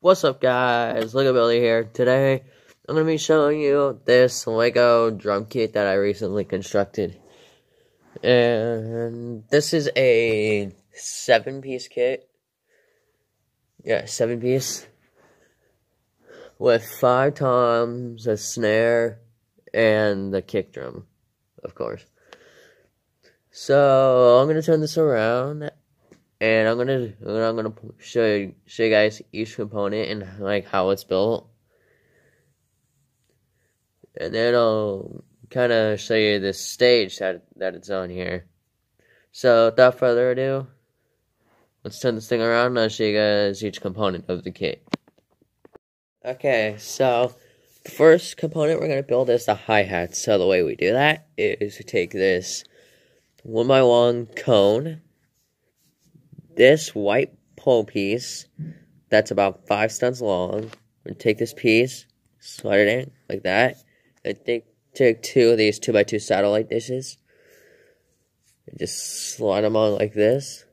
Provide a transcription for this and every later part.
What's up guys, Lego Billy here. Today, I'm going to be showing you this Lego drum kit that I recently constructed. And this is a 7-piece kit. Yeah, 7-piece. With 5 toms, a snare, and the kick drum, of course. So, I'm going to turn this around and I'm gonna I'm gonna show you, show you guys each component and like how it's built, and then I'll kind of show you the stage that that it's on here. So without further ado, let's turn this thing around and I'll show you guys each component of the kit. Okay, so the first component we're gonna build is the hi hat. So the way we do that is to take this one by one cone this white pole piece that's about five studs long. And take this piece, slide it in like that, and take take two of these two by two satellite dishes, and just slide them on like this.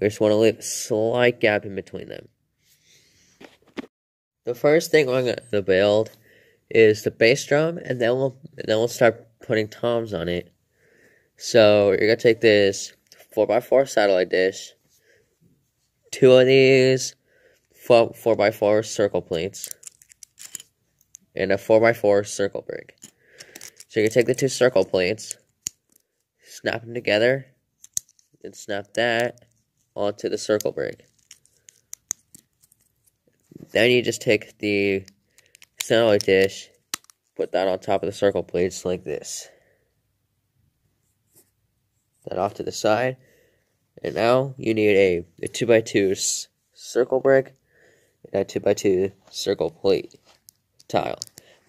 We just want to leave a slight gap in between them. The first thing we're going to build is the bass drum, and then we'll and then we'll start putting toms on it. So you're gonna take this 4x4 satellite dish, two of these 4, 4x4 circle plates, and a 4x4 circle brick. So you can take the two circle plates, snap them together, and snap that onto the circle brick. Then you just take the satellite dish, put that on top of the circle plates like this that off to the side. And now you need a, a 2x2 circle brick and a 2x2 circle plate tile.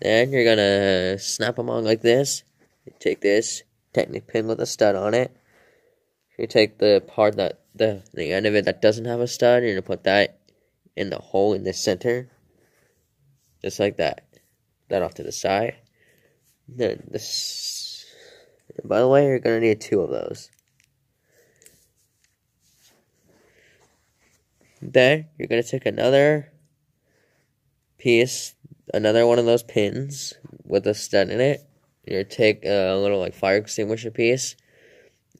Then you're going to snap them on like this. You take this, technically pin with a stud on it. You take the part that, the, the end of it that doesn't have a stud, you're going to put that in the hole in the center. Just like that. That off to the side. Then this by the way, you're going to need two of those. Then you're going to take another piece, another one of those pins with a stud in it. You're take a little like fire extinguisher piece.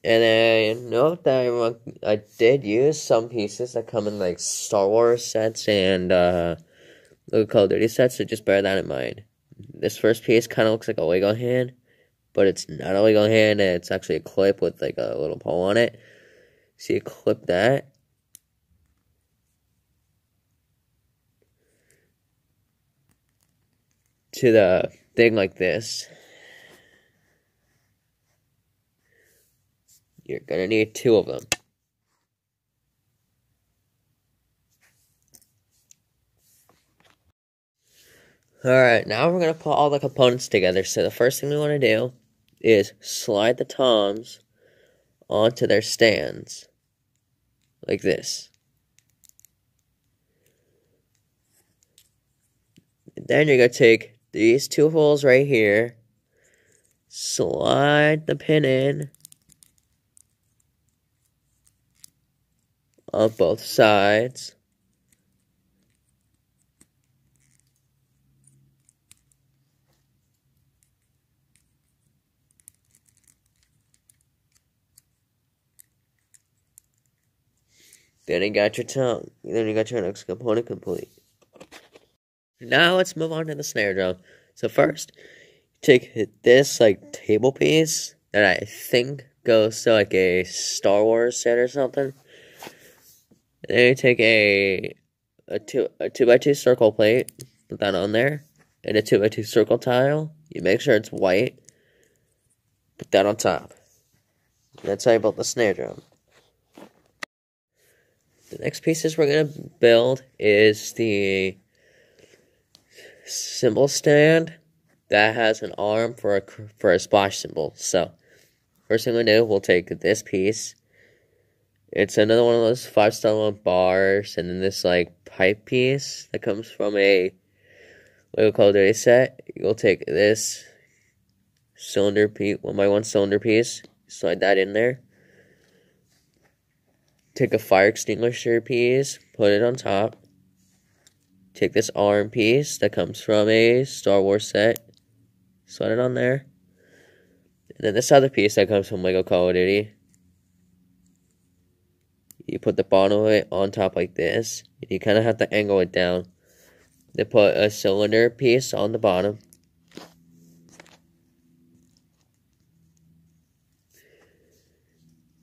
And then note that I did use some pieces that come in like Star Wars sets and uh, Call of Duty sets, so just bear that in mind. This first piece kind of looks like a Lego hand but it's not a Lego hand, it's actually a clip with like a little pole on it. So you clip that. To the thing like this. You're gonna need two of them. Alright, now we're going to put all the components together. So the first thing we want to do is slide the toms onto their stands like this. then you're going to take these two holes right here, slide the pin in on both sides. Then you got your tongue. Then you got your next component complete. Now let's move on to the snare drum. So first, take this like table piece that I think goes to like a Star Wars set or something. And then you take a a two a two by two circle plate, put that on there, and a two by two circle tile. You make sure it's white. Put that on top. That's how you build the snare drum. The next pieces we're to build is the cymbal stand that has an arm for a, for a splash cymbal. So, first thing we do, we'll take this piece. It's another one of those five star bars, and then this like pipe piece that comes from a Lego Call of Duty set. You'll take this cylinder piece, one by one cylinder piece, slide that in there. take a fire extinguisher piece, put it on top. Take this arm piece that comes from a Star Wars set, slide it on there. And then this other piece that comes from Lego Call of Duty. You put the bottom of it on top like this. You kind of have to angle it down. They put a cylinder piece on the bottom.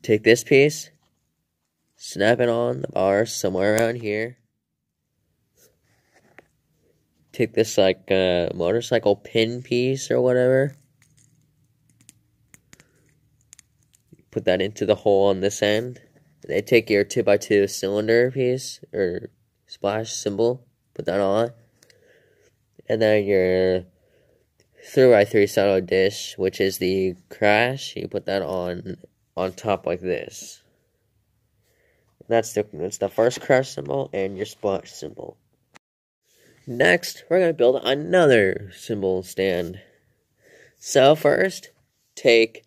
Take this piece, snap it on the bar somewhere around here. Take this like uh, motorcycle pin piece or whatever. Put that into the hole on this end. They take your 2x2 cylinder piece or splash cymbal, put that on. And then your 3x3 saddle dish, which is the crash, you put that on on top like this. That's the that's the first crash cymbal and your splash cymbal. Next, we're gonna build another cymbal stand. So first, take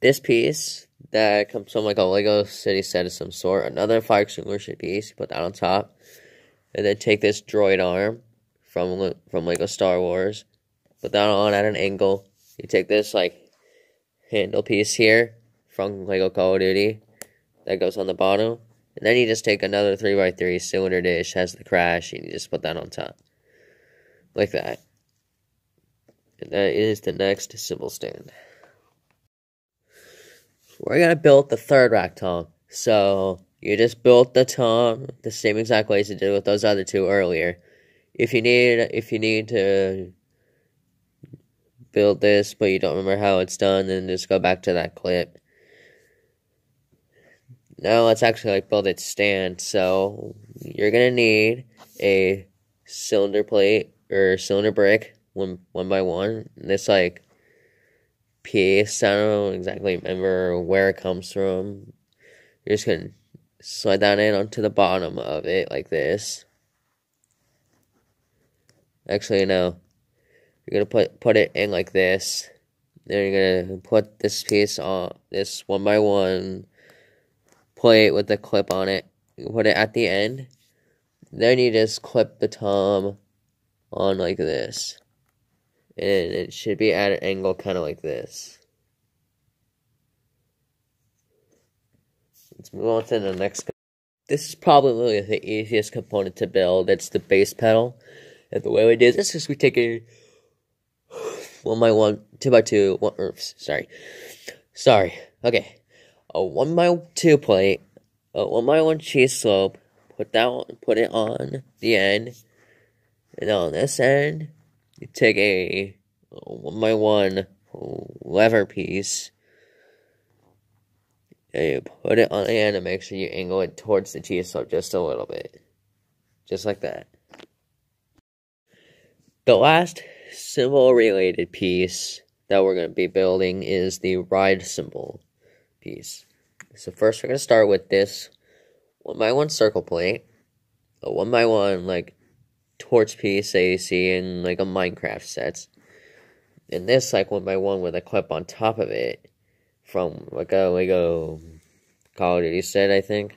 this piece that comes from like a Lego city set of some sort, another fire extinguisher piece, put that on top, and then take this droid arm from from Lego Star Wars, put that on at an angle. You take this like handle piece here, from Lego Call of Duty that goes on the bottom. And then you just take another 3x3 cylinder dish, has the crash, and you just put that on top. Like that. And that is the next cymbal stand. We're going to build the third rack tom. So, you just built the tom the same exact way as you did with those other two earlier. If you need, if you need to build this, but you don't remember how it's done, then just go back to that clip now let's actually like build its stand. So you're gonna need a cylinder plate or cylinder brick one one by one. This like piece, I don't exactly remember where it comes from. You're just gonna slide that in onto the bottom of it like this. Actually no. You're gonna put put it in like this. Then you're gonna put this piece on this one by one plate with the clip on it. Put it at the end. Then you just clip the tom on like this. And it should be at an angle kind of like this. Let's move on to the next. This is probably the easiest component to build. It's the bass pedal. And the way we do this is we take a one by one, two by two, one, oops, sorry. Sorry. Okay a one by two plate, a one by one cheese slope, put that put it on the end, and on this end, you take a, a one by one lever piece, and you put it on the end and make sure you angle it towards the cheese slope just a little bit, just like that. The last cymbal related piece that we're going to be building is the ride cymbal piece. So first we're going to start with this one by one circle plate, a one by one like torch piece that you see in like a Minecraft sets, and this like one by one with a clip on top of it from like a Lego Call of Duty set, I think.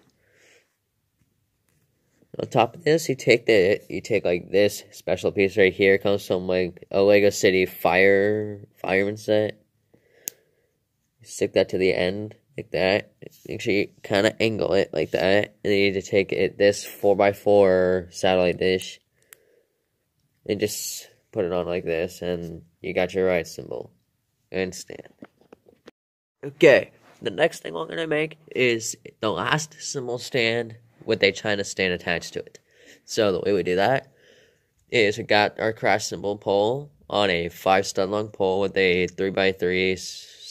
On top of this, you take the you take like this special piece right here comes from like a Lego City fire fireman set. Stick that to the end like that. Make sure you kind of angle it like that. And then you need to take it this 4x4 satellite dish and just put it on like this, and you got your ride cymbal and stand. Okay, the next thing we're gonna make is the last cymbal stand with a China stand attached to it. So the way we do that is we got our crash cymbal pole on a five stud long pole with a three by three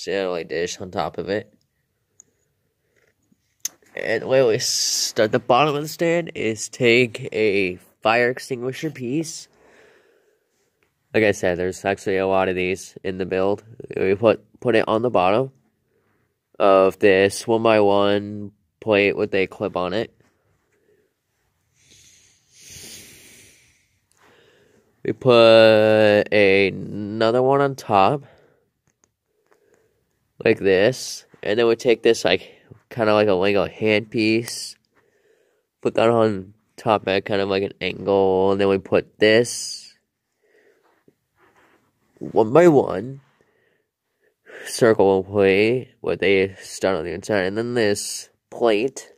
satellite dish on top of it. And the way we start the bottom of the stand is take a fire extinguisher piece. Like I said, there's actually a lot of these in the build. We put put it on the bottom of this one by one plate with a clip on it. We put a, another one on top, like this, and then we take this like kind of like a Lego handpiece. Put that on top at kind of like an angle, and then we put this one by one circle plate with a stud on the inside, and then this plate.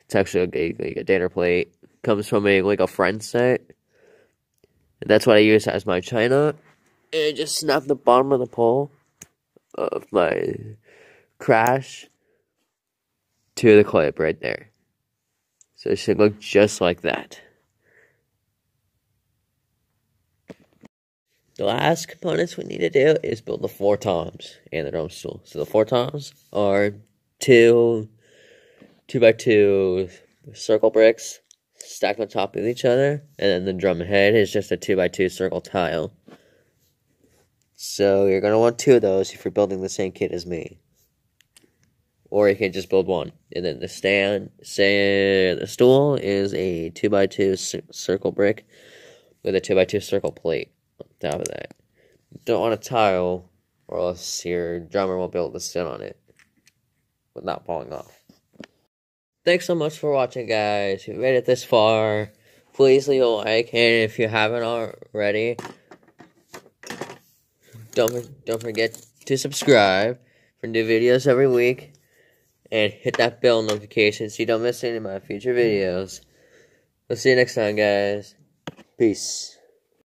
It's actually a, like a dinner plate. Comes from a like a friend set. And that's what I use as my china. And just snap the bottom of the pole of my crash to the clip right there. So it should look just like that. The last components we need to do is build the four toms and the drum stool. So the four toms are two two by two circle bricks stacked on top of each other, and then the drum head is just a two by two circle tile. So you're gonna want two of those if you're building the same kit as me. Or you can just build one. And then the stand, say the stool is a two by two circle brick with a two by two circle plate on top of that. You don't want a tile, or else your drummer won't be able to sit on it without falling off. Thanks so much for watching, guys. If you made it this far, please leave a like, and if you haven't already, don't don't forget to subscribe for new videos every week, and hit that bell notification so you don't miss any of my future videos. We'll see you next time, guys. Peace.